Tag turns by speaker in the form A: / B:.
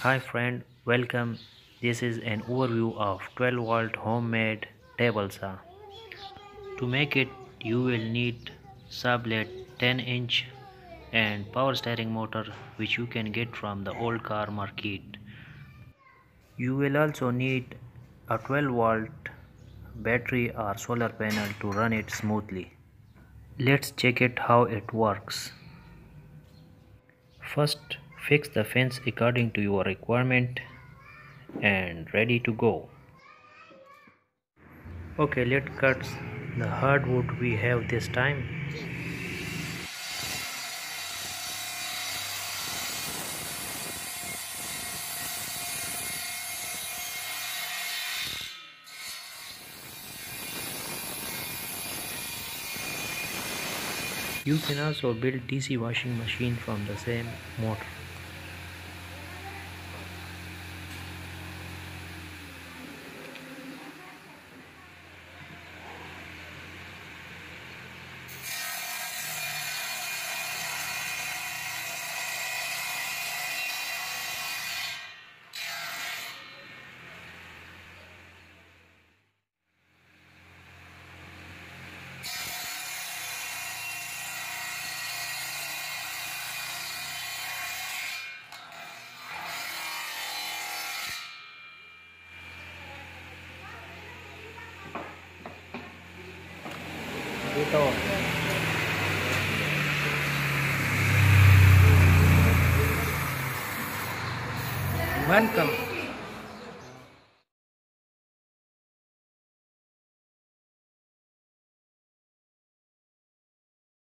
A: Hi friend, welcome. This is an overview of 12 volt homemade table saw. To make it, you will need blade 10 inch and power steering motor which you can get from the old car market. You will also need a 12 volt battery or solar panel to run it smoothly. Let's check it how it works. First fix the fence according to your requirement and ready to go okay let's cut the hardwood we have this time You can also build DC washing machine from the same motor. Dito. Welcome.